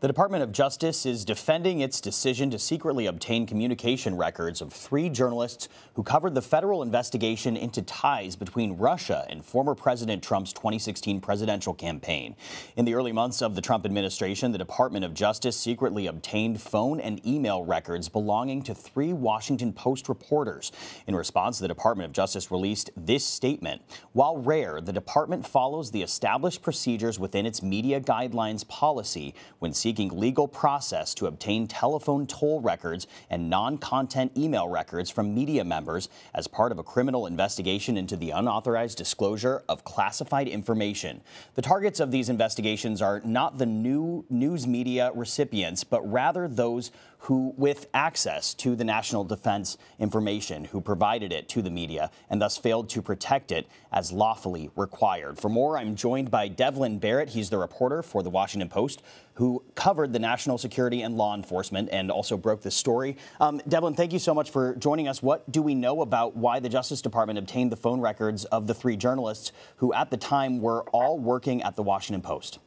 The Department of Justice is defending its decision to secretly obtain communication records of three journalists who covered the federal investigation into ties between Russia and former President Trump's 2016 presidential campaign. In the early months of the Trump administration, the Department of Justice secretly obtained phone and email records belonging to three Washington Post reporters. In response, the Department of Justice released this statement. While rare, the department follows the established procedures within its media guidelines policy when seeking seeking legal process to obtain telephone toll records and non-content email records from media members as part of a criminal investigation into the unauthorized disclosure of classified information. The targets of these investigations are not the new news media recipients, but rather those who, with access to the national defense information, who provided it to the media and thus failed to protect it as lawfully required. For more, I'm joined by Devlin Barrett. He's the reporter for the Washington Post who covered the national security and law enforcement and also broke the story. Um, Devlin, thank you so much for joining us. What do we know about why the Justice Department obtained the phone records of the three journalists who at the time were all working at the Washington Post?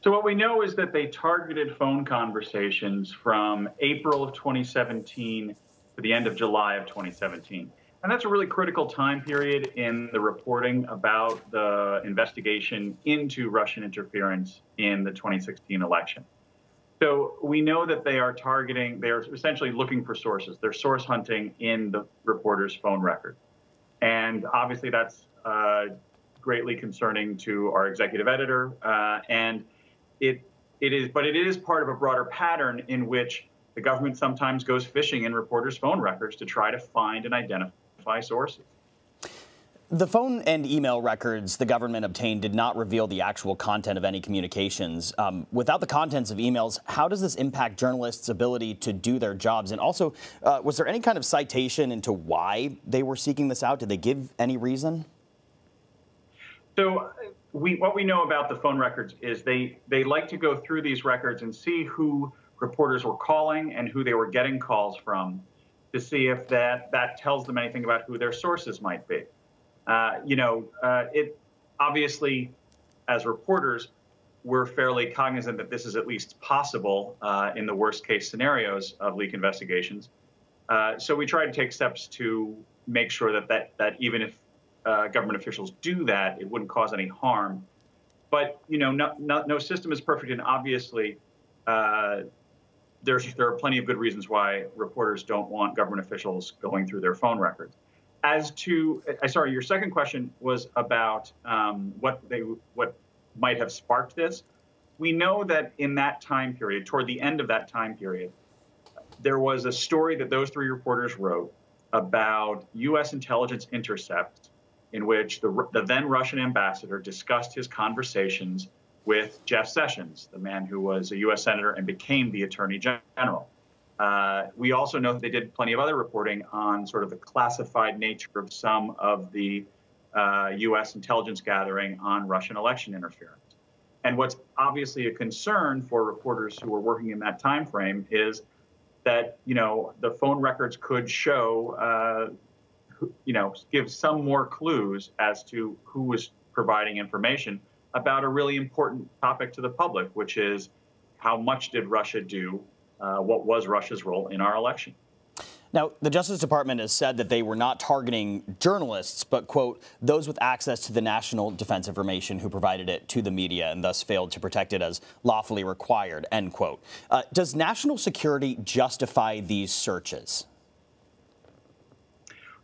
So what we know is that they targeted phone conversations from April of 2017 to the end of July of 2017. And that's a really critical time period in the reporting about the investigation into Russian interference in the 2016 election. So we know that they are targeting, they are essentially looking for sources. They're source hunting in the reporter's phone record. And obviously that's uh, greatly concerning to our executive editor. Uh, and it it is, but it is part of a broader pattern in which the government sometimes goes fishing in reporters' phone records to try to find and identify sources. The phone and email records the government obtained did not reveal the actual content of any communications. Um, without the contents of emails, how does this impact journalists' ability to do their jobs? And also, uh, was there any kind of citation into why they were seeking this out? Did they give any reason? So we, what we know about the phone records is they, they like to go through these records and see who reporters were calling and who they were getting calls from to see if that, that tells them anything about who their sources might be. Uh, you know, uh, it obviously, as reporters, we're fairly cognizant that this is at least possible uh, in the worst case scenarios of leak investigations. Uh, so we try to take steps to make sure that, that, that even if uh, government officials do that, it wouldn't cause any harm. But you know, no, no, no system is perfect, and obviously, uh, there's there are plenty of good reasons why reporters don't want government officials going through their phone records. As to, uh, sorry, your second question was about um, what they what might have sparked this. We know that in that time period, toward the end of that time period, there was a story that those three reporters wrote about U.S. intelligence intercepts in which the, the then Russian ambassador discussed his conversations with Jeff Sessions, the man who was a U.S. Senator and became the Attorney General. Uh, we also know that they did plenty of other reporting on sort of the classified nature of some of the uh, U.S. intelligence gathering on Russian election interference. And what's obviously a concern for reporters who were working in that time frame is that you know the phone records could show uh, you know, give some more clues as to who was providing information about a really important topic to the public, which is how much did Russia do? Uh, what was Russia's role in our election? Now, the Justice Department has said that they were not targeting journalists, but, quote, those with access to the national defense information who provided it to the media and thus failed to protect it as lawfully required, end quote. Uh, does national security justify these searches?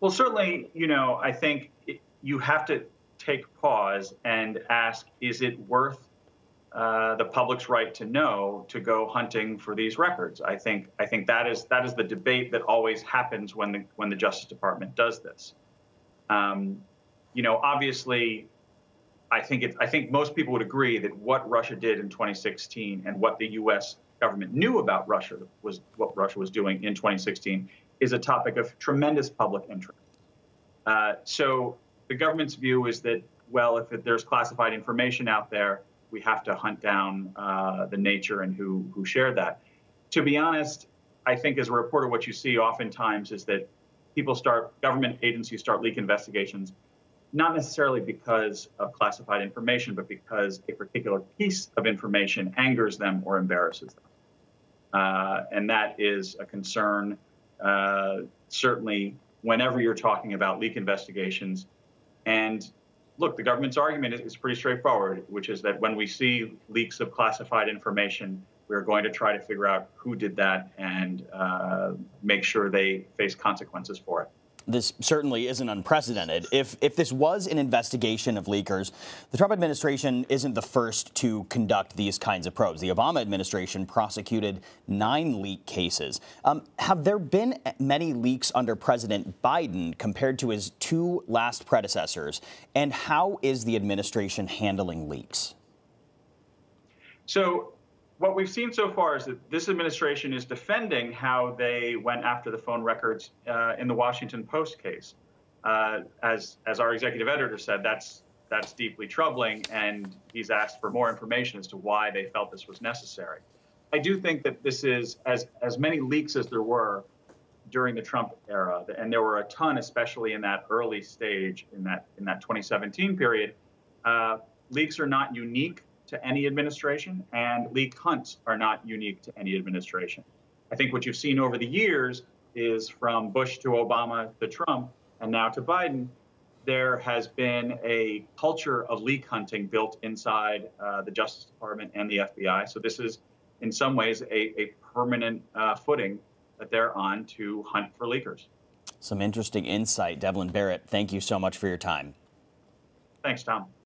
Well, certainly, you know, I think it, you have to take pause and ask is it worth uh, the public's right to know to go hunting for these records. I think I think that is that is the debate that always happens when the when the Justice Department does this. Um, you know, obviously, I think it, I think most people would agree that what Russia did in 2016 and what the U.S. government knew about Russia was what Russia was doing in 2016 is a topic of tremendous public interest. Uh, so the government's view is that, well, if there's classified information out there, we have to hunt down uh, the nature and who, who shared that. To be honest, I think as a reporter, what you see oftentimes is that people start, government agencies start leak investigations not necessarily because of classified information, but because a particular piece of information angers them or embarrasses them. Uh, and that is a concern, uh, certainly, whenever you're talking about leak investigations. And look, the government's argument is pretty straightforward, which is that when we see leaks of classified information, we're going to try to figure out who did that and uh, make sure they face consequences for it this certainly isn't unprecedented. If if this was an investigation of leakers, the Trump administration isn't the first to conduct these kinds of probes. The Obama administration prosecuted nine leak cases. Um, have there been many leaks under President Biden compared to his two last predecessors? And how is the administration handling leaks? So what we've seen so far is that this administration is defending how they went after the phone records uh, in the Washington Post case. Uh, as as our executive editor said, that's that's deeply troubling, and he's asked for more information as to why they felt this was necessary. I do think that this is as as many leaks as there were during the Trump era, and there were a ton, especially in that early stage in that in that 2017 period. Uh, leaks are not unique to any administration, and leak hunts are not unique to any administration. I think what you've seen over the years is from Bush to Obama to Trump, and now to Biden, there has been a culture of leak hunting built inside uh, the Justice Department and the FBI. So this is, in some ways, a, a permanent uh, footing that they're on to hunt for leakers. Some interesting insight. Devlin Barrett, thank you so much for your time. Thanks, Tom.